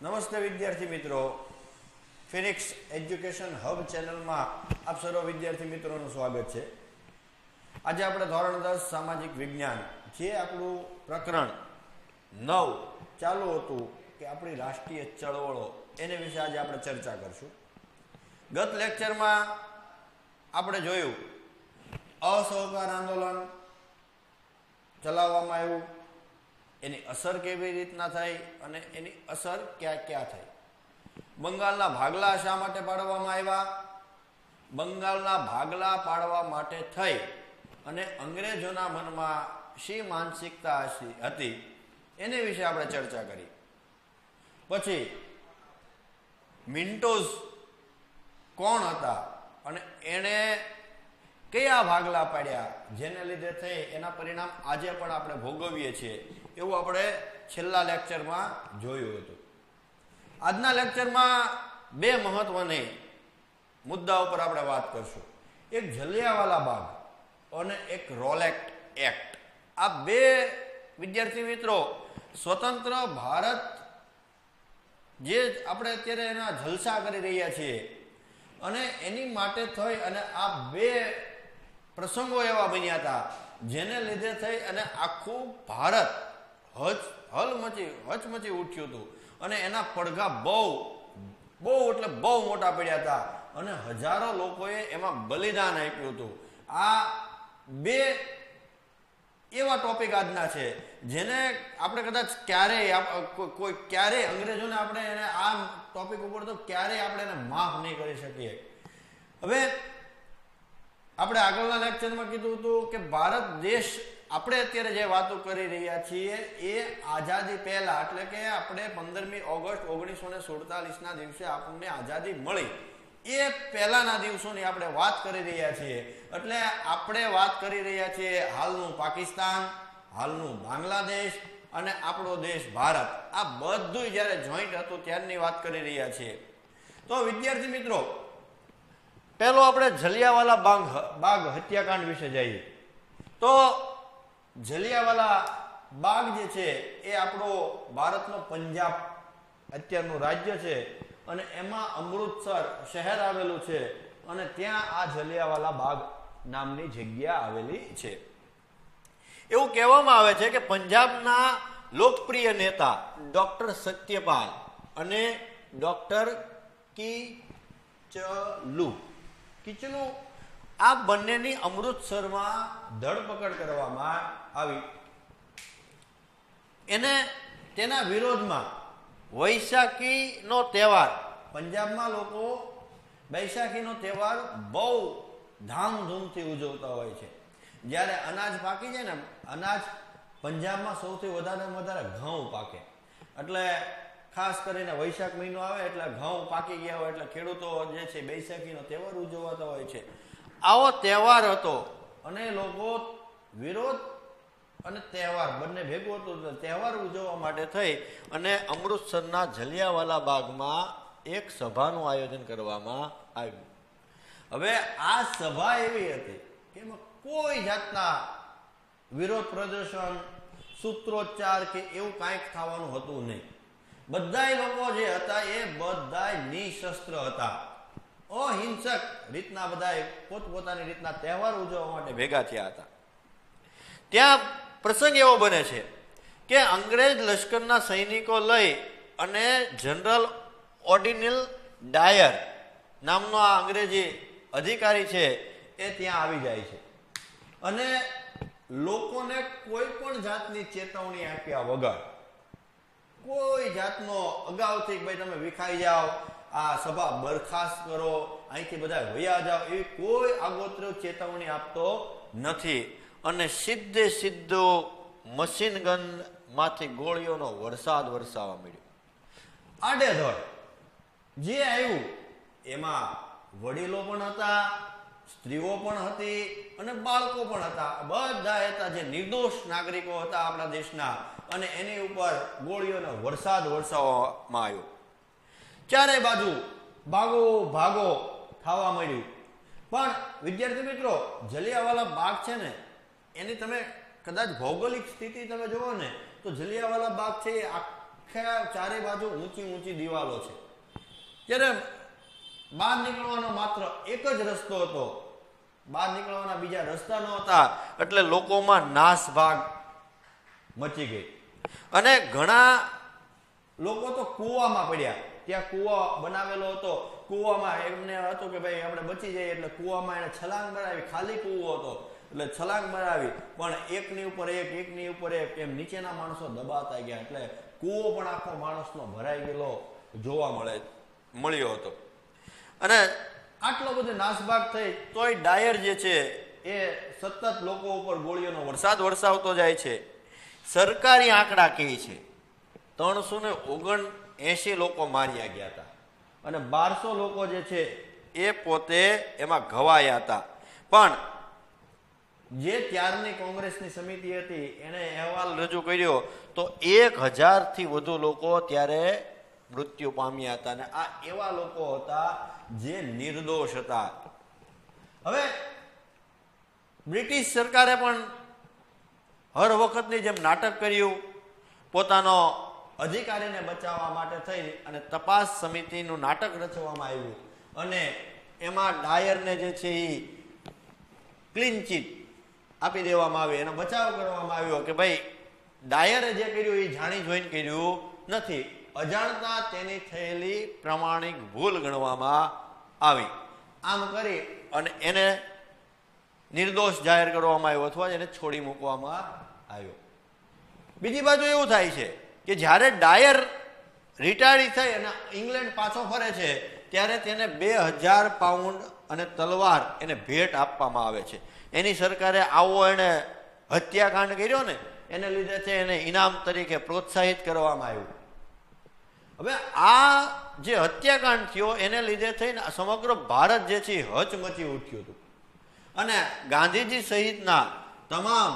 નમસ્તે વિદ્યાર્થી મિત્રો. ફિનિક્સ એજ્યુકેશન હબ ચેનલમાં આપ સર્વ વિદ્યાર્થી મિત્રોનું સ્વાગત છે. આજે આપણે ધોરણ દસ સામાજિક વિજ્ઞાન જે આપણું પ્રકરણ નવ ચાલુ હતું કે આપણી રાષ્ટ્રીય ચળવળો એને વિશે આજે આપણે ચર્ચા કરશું. ગત લેક્ચરમાં આપણે જોયું અસહકાર આંદોલન ચલાવવામાં આવ્યું. એની અસર કેવી રીતના થઈ અને એની અસર ક્યાં ક્યાં થઈ? બંગાળના ભાગલા શા માટે પાડવામાં આવ્યા? બંગાળના ભાગલા પાડવા માટે થઈ અને અંગ્રેજોના મનમાં શી માનસિકતા હતી એને વિશે આપણે ચર્ચા કરી. પછી મિન્ટોઝ કોણ હતા અને એણે કયા ભાગલા પાડ્યા? જેને લીધે થઈ એના પરિણામ આજે પણ આપણે ભોગવીએ છીએ. એવું આપણે છેલ્લા લેક્ચરમાં જોયું હતું. આજના લેક્ચરમાં બે મહત્વની મુદ્દા ઉપર આપણે વાત કરશું. એક જલિયાવાલા બાગ અને એક રોલેક્ટ એક્ટ. આ બે વિદ્યાર્થી મિત્રો સ્વતંત્ર ભારત જે આપણે અત્યારે એના જલસા કરી રહ્યા છીએ અને એની માટે થઈ અને આ બે પ્રસંગો એવા બન્યા હતા જેને લીધે થઈ અને આખું ભારત હચ હલમચી હચમચી ઉઠ્યું હતું અને એના પડઘા બહુ બહુ એટલે બહુ મોટા પડ્યા હતા. અને હજારો લોકોએ એમાં બલિદાન આપ્યું હતું. આ બે એવા ટોપિક આજના છે, જેને આપણે કદાચ ક્યારેય કોઈ ક્યારેય અંગ્રેજોને આપણે એને આ ટોપિક ઉપર તો ક્યારેય આપણે એને માફ નહીં કરી શકીએ. હવે, આપણે આગળના લેક્ચરમાં કીધું હતું કે ભારત દેશ આપણે અત્યારે જે વાતો કરી રહ્યા છીએ એ આઝાદી પહેલા, એટલે કે આપણે પંદરમી ઓગસ્ટ ઓગણીસો ને સુડતાલીસના દિવસે આપણને આઝાદી મળી. એ પહેલાના દિવસોની આપણે વાત કરી રહ્યા છીએ. એટલે આપણે વાત કરી રહ્યા છીએ હાલનું પાકિસ્તાન, હાલનું બાંગ્લાદેશ અને આપણો દેશ ભારત. આ બધું જ્યારે જોઈન્ટ હતું ત્યારની વાત કરી રહ્યા છીએ. તો વિદ્યાર્થી મિત્રો, પહેલો આપણે જલિયાવાલા બાગ બાગ હત્યાકાંડ વિશે જઈએ. તો જલિયાવાલા બાગ જે છે એ આપણો ભારતનો પંજાબ અત્યારનું રાજ્ય છે અને એમાં અમૃતસર શહેર આવેલું છે અને ત્યાં આ જલિયાવાલા બાગ નામની જગ્યા આવેલી છે. એવું કહેવામાં આવે છે કે પંજાબના લોકપ્રિય નેતા ડોક્ટર સત્યપાલ અને ડોક્ટર કિચલુ. કિચલુ આ બંનેની અમૃતસરમાં ધરપકડ કરવામાં આવી. એને તેના વિરોધમાં વૈશાખીનો તહેવાર, પંજાબમાં લોકો વૈશાખીનો તહેવાર બહુ ધામધૂમથી ઉજવતા હોય છે. જ્યારે અનાજ પાકી જાય ને, અનાજ પંજાબમાં સૌથી વધારે વધારે ઘઉં પાકે. એટલે ખાસ કરીને વૈશાખ મહિનો આવે એટલે ઘઉં પાકી ગયા હોય એટલે ખેડૂતો જે છે વૈશાખીનો તહેવાર ઉજવાતા હોય છે. આવો તહેવાર હતો. અને લોકો વિરોધ અને તહેવાર, બંને ભેગું હતું તહેવાર ઉજવવા માટે થઈ. અને અમૃતસરના જલિયાવાલા બાગમાં એક સભાનું આયોજન કરવામાં આવ્યું. હવે આ સભા એવી હતી કે એમાં કોઈ જાતના વિરોધ પ્રદર્શન, સૂત્રોચ્ચાર કે એવું કાંઈક થવાનું હતું નહીં. બધા લોકો જે હતા એ બધાય નિશસ્ત્ર હતા. અહિંસક રીતના બધાય પોતપોતાની રીતના તહેવાર ઉજવવા માટે ભેગા થયા હતા. ત્યાં પ્રસંગ એવો બને છે કે અંગ્રેજ લશ્કરના સૈનિકો લઈ અને જનરલ ઓર્ડિનલ ડાયર નામનો આ અંગ્રેજી અધિકારી છે એ ત્યાં આવી જાય છે. અને લોકોને કોઈ પણ જાતની ચેતવણી આપ્યા વગર, કોઈ જાતનો અગાઉથી ભાઈ તમે વિખાઈ જાઓ આ સભા બરખાસ્ત કરો. અહીંથી બધા વયા જાઓ. એવી કોઈ આગોતર ચેતવણી આપતો નથી. અને સીધે સીધો મશીન ગનમાંથી ગોળીઓનો વરસાદ વરસાવા મળ્યો આડેધડ જે આવ્યું, એમાં વડીલો પણ હતા, સ્ત્રીઓ પણ હતી અને બાળકો પણ હતા. બધા હતા જે નિર્દોષ નાગરિકો હતા આપણા દેશના. અને એની ઉપર ગોળીઓનો વરસાદ વરસાવવામાં આવ્યો. ચારે બાજુ ભાગો ભાગો ખાવા મળ્યું. પણ, વિદ્યાર્થી મિત્રો, જલિયાવાલા બાગ છે ને, એની તમે કદાચ ભૌગોલિક સ્થિતિ તમે જુઓ ને, તો જલિયાવાલા બાગ છે એ આખા ચારે બાજુ ઊંચી ઊંચી દિવાલો છે. ત્યારે બહાર નીકળવાનો માત્ર એક જ રસ્તો હતો, બહાર નીકળવાના બીજા રસ્તા ન હતા એટલે લોકોમાં નાશ ભાગ મચી ગઈ. અને ઘણા લોકો તો કૂવામાં પડ્યા. ત્યાં કૂવો બનાવેલો હતો. કૂવામાં એમને હતું કે ભાઈ આપણે બચી જઈએ એટલે કૂવામાં એને છલાંગ મરાવી, ખાલી કૂવો હતો. એટલે છલાંગ મરાવી, પણ એકની ઉપર એક, એકની ઉપર એક, એમ નીચેના માણસો દબાતા ગયા. એટલે કૂવો પણ આખો માણસનો ભરાઈ ગયેલો જોવા મળે, મળ્યો હતો. અને આટલો બધો નાસભાગ થઈ, તોય ડાયર જે છે, એ સતત લોકો ઉપર ગોળીઓનો વરસાદ વરસાવતો જાય છે. સરકારી આંકડા કહે છે, ત્રણસો ને ઓગણ એસી લોકો માર્યા ગયા હતા. અને બારસો લોકો જે છે, એ પોતે એમાં ઘવાયા હતા. પણ જે ત્યારની કોંગ્રેસની સમિતિ હતી, એણે અહેવાલ રજૂ કર્યો તો એક હજારથી વધુ લોકો ત્યારે મૃત્યુ પામ્યા હતા. અને આ એવા લોકો હતા જે નિર્દોષ હતા. હવે બ્રિટિશ સરકારે પણ હર વખતની જેમ નાટક કર્યું. પોતાનો અધિકારીને બચાવવા માટે થઈ અને તપાસ સમિતિનું નાટક રચવામાં આવ્યું. અને એમાં ડાયરને જે છે એ ક્લીન ચીટ આપી દેવામાં આવી એનો બચાવ કરવામાં આવ્યો કે ભાઈ, ડાયરે જે કર્યું એ જાણી જોઈને કર્યું નથી. અજાણતા તેની થયેલી પ્રમાણિક ભૂલ ગણવામાં આવી. આમ કરી અને એને નિર્દોષ જાહેર કરવામાં આવ્યો અથવા એને છોડી મૂકવામાં આવ્યો. બીજી બાજુ એવું થાય છે કે જ્યારે ડાયર રિટાયર્ડ થઈ અને ઇંગ્લેન્ડ પાછો ફરે છે, ત્યારે તેને બે હજાર પાઉન્ડ અને તલવાર એને ભેટ આપવામાં આવે છે. એની સરકારે આવો એને હત્યાકાંડ કર્યો ને, એને લીધે છે એને ઇનામ તરીકે પ્રોત્સાહિત કરવામાં આવ્યું. હવે આ જે હત્યાકાંડ થયો, એને લીધે થઈને સમગ્ર ભારત જે છે હચમચી ઉઠ્યું હતું. અને ગાંધીજી સહિતના તમામ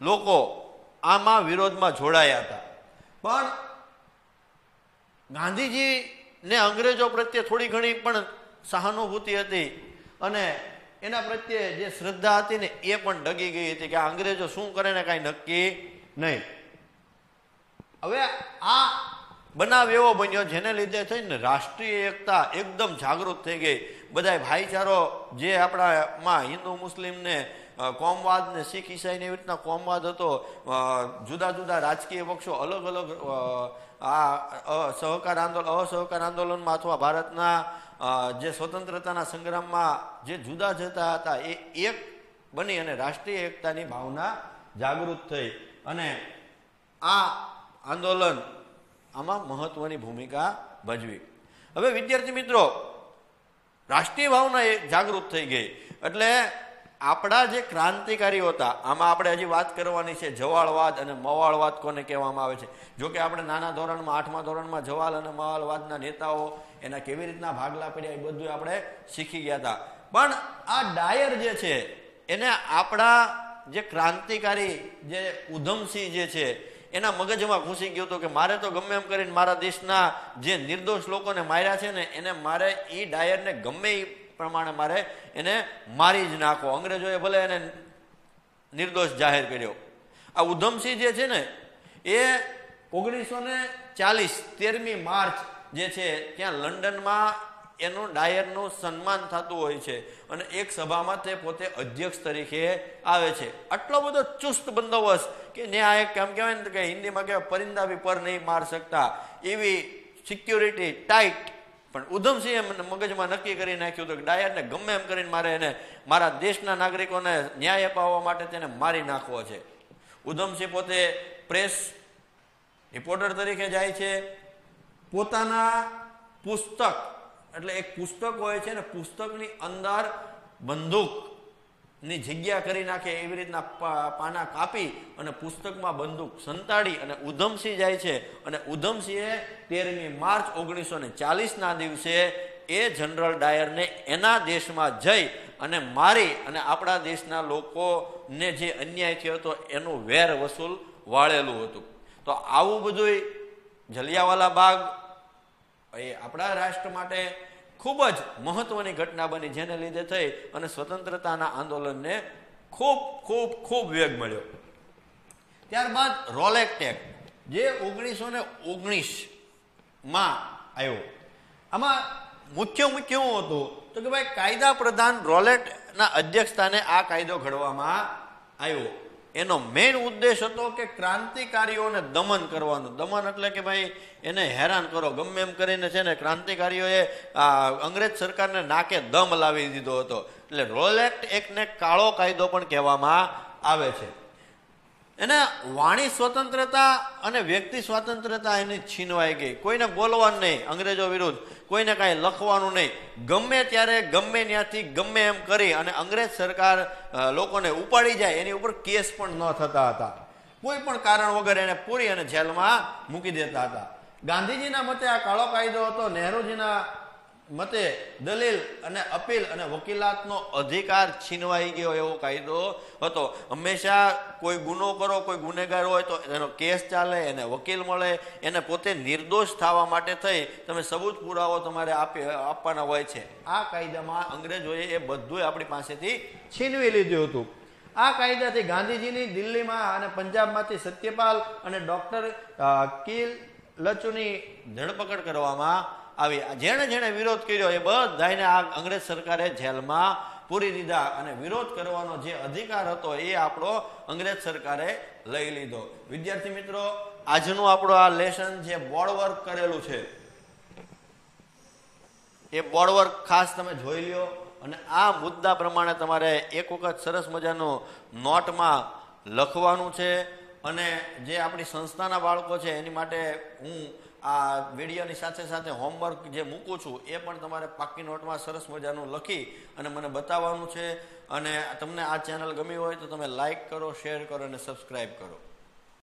લોકો આમાં વિરોધમાં જોડાયા હતા. પણ ગાંધીજીને અંગ્રેજો પ્રત્યે થોડી ઘણી પણ સહાનુભૂતિ હતી અને એના પ્રત્યે જે શ્રદ્ધા હતી ને એ પણ ડગી ગઈ હતી કે અંગ્રેજો શું કરે ને કાંઈ નક્કી નહીં. હવે આ બનાવ એવો બન્યો જેને લીધે થઈને રાષ્ટ્રીય એકતા એકદમ જાગૃત થઈ ગઈ. બધાય ભાઈચારો જે આપણામાં હિન્દુ મુસ્લિમને કોમવાદ ને શીખ ઈસાઈને એવી રીતના કોમવાદ હતો. જુદા જુદા રાજકીય પક્ષો અલગ અલગ આ સહકાર આંદોલન અસહકાર આંદોલનમાં અથવા ભારતના જે સ્વતંત્રતાના સંગ્રામમાં જે જુદા જતા હતા, એ એક બની અને રાષ્ટ્રીય એકતાની ભાવના જાગૃત થઈ. અને આ આંદોલન આમાં મહત્વની ભૂમિકા ભજવી. હવે વિદ્યાર્થી મિત્રો, રાષ્ટ્રીય ભાવના એ જાગૃત થઈ ગઈ. એટલે આપણા જે ક્રાંતિકારીઓ હતા, આમાં આપણે હજી વાત કરવાની છે જવાળવાદ અને મવાળવાદ કોને કહેવામાં આવે છે? જો કે આપણે નાના ધોરણમાં, આઠમા ધોરણમાં જવાલ અને મવાળવાદના નેતાઓ, એના કેવી રીતના ભાગલા પડ્યા એ બધું આપણે શીખી ગયા હતા. પણ આ ડાયર જે છે, એને આપણા જે ક્રાંતિકારી જે ઉધમસિંહ જે છે, એના મગજમાં ઘૂસી ગયું હતું કે મારે તો ગમે એમ કરીને મારા દેશના જે નિર્દોષ લોકોને માર્યા છે ને, એને મારે એ ડાયરને ગમે એ પ્રમાણે મારે એને મારી જ નાખો. અંગ્રેજોએ ભલે એને નિર્દોષ જાહેર કર્યો. આ ઉધમસિંહ જે છે ને, એ ઓગણીસો ને ચાલીસ તેરમી માર્ચ જે છે, ત્યાં લંડનમાં એનું ડાયરનું સન્માન થતું હોય છે અને એક સભામાં તે પોતે અધ્યક્ષ તરીકે આવે છે. આટલો બધો ચુસ્ત બંદોબસ્ત કે ત્યાં એક કેમ કહેવાય ને કે હિન્દીમાં કહેવાય, પરિંદા બી પર નહીં માર શકતા. એવી સિક્યોરિટી ટાઈટ પણ ઉધમસિંહે મગજમાં નક્કી કરી નાખ્યું હતું કે ડાયરને ગમે એમ કરીને મારે એને મારા દેશના નાગરિકોને ન્યાય અપાવવા માટે તેને મારી નાખવો છે. ઉધમસિંહ પોતે પ્રેસ રિપોર્ટર તરીકે જાય છે. પોતાના પુસ્તક, એટલે એક પુસ્તક હોય છે ને પુસ્તકની અંદર બંદૂકની જગ્યા કરી નાખે એવી રીતના પાના કાપી અને પુસ્તકમાં બંદૂક સંતાડી અને ઉધમસિંહ જાય છે. અને ઉધમસિંહે તેરમી માર્ચ ઓગણીસો ને ચાલીસના દિવસે એ જનરલ ડાયરને એના દેશમાં જઈ અને મારી અને આપણા દેશના લોકોને જે અન્યાય થયો હતો એનું વેર વસૂલ વાળેલું હતું. તો આવું બધું જલિયાવાલા બાગ એ આપણા રાષ્ટ્ર માટે ખૂબ જ મહત્વની ઘટના બની, જેને લીધે થઈ અને સ્વતંત્રતાના આંદોલનને ખૂબ ખૂબ ખૂબ વેગ મળ્યો. ત્યારબાદ રોલેક ટેક જે ઓગણીસો ને ઓગણીસમાં આવ્યો. આમાં મુખ્ય મુખ્ય શું હતું તો કે ભાઈ કાયદા પ્રધાન રોલેટના અધ્યક્ષતાને આ કાયદો ઘડવામાં આવ્યો. એનો મેઇન ઉદ્દેશ હતો કે ક્રાંતિકારીઓને દમન કરવાનું. દમન એટલે કે ભાઈ, એને હેરાન કરો. ગમે એમ કરીને છે ને ક્રાંતિકારીઓએ આ અંગ્રેજ સરકારને નાકે દમ લાવી દીધો હતો. એટલે રોલેક્ટ એકને કાળો કાયદો પણ કહેવામાં આવે છે. એને વાણી સ્વતંત્રતા અને વ્યક્તિ સ્વતંત્રતા એની છીનવાઈ ગઈ. કોઈને બોલવાનું નહીં, અંગ્રેજો વિરુદ્ધ. કોઈને કાંઈ લખવાનું નહીં. ગમે ત્યારે, ગમે ત્યાંથી, ગમે એમ કરી અને અંગ્રેજ સરકાર લોકોને ઉપાડી જાય, એની ઉપર કેસ પણ ન થતા હતા. કોઈ પણ કારણ વગર એને પૂરી અને જેલમાં મૂકી દેતા હતા. ગાંધીજીના મતે આ કાળો કાયદો હતો, નહેરુજીના મતે દલીલ અને અપીલ અને વકીલાતનો અધિકાર છીનવાઈ ગયો એવો કાયદો હતો. હંમેશા કોઈ ગુનો કરો, કોઈ ગુનેગાર હોય તો એનો કેસ ચાલે, એને વકીલ મળે, એને પોતે નિર્દોષ થવા માટે થઈ. તમે સબૂત પુરાવો તમારે આપી, આપવાના હોય છે. આ કાયદામાં અંગ્રેજોએ એ બધું આપણી પાસેથી છીનવી લીધું હતું. આ કાયદાથી ગાંધીજીની દિલ્હીમાં અને પંજાબમાંથી સત્યપાલ અને ડોક્ટર કિલ લચુની ધરપકડ કરવામાં આવી જેણે જેણે વિરોધ કર્યો એ બધાને આ અંગ્રેજ સરકારે જેલમાં પૂરી દીધા અને વિરોધ કરવાનો જે અધિકાર હતો એ આપણો અંગ્રેજ સરકારે લઈ લીધો. વિદ્યાર્થી મિત્રો, આજનું આપણું આ લેસન જે બોર્ડ વર્ક કરેલું છે, એ બોર્ડ વર્ક ખાસ તમે જોઈ લ્યો અને આ મુદ્દા પ્રમાણે તમારે એક વખત સરસ મજાનું નોટમાં લખવાનું છે અને જે આપણી સંસ્થાના બાળકો છે એની માટે હું આ વિડીયોની સાથે સાથે હોમવર્ક જે મૂકું છું, એ પણ તમારે પાક્કી નોટમાં સરસ મજાનું લખી અને મને બતાવવાનું છે. અને તમને આ ચેનલ ગમી હોય તો તમે લાઇક કરો શેર કરો અને સબસ્ક્રાઈબ કરો.